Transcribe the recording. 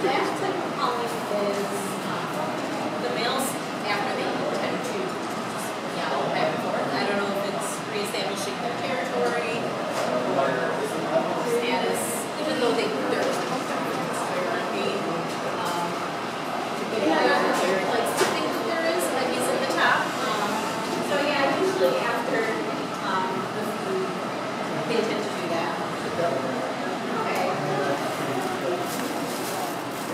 last type of pollen is um, the males after they tend to yell back and forth. I don't know if it's reestablishing their territory or status, even though they they're um, Yeah, like, I think there is, like he's at the top. Um, so yeah, usually after